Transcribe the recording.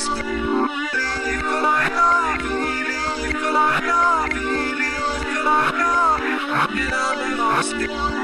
Thank lost.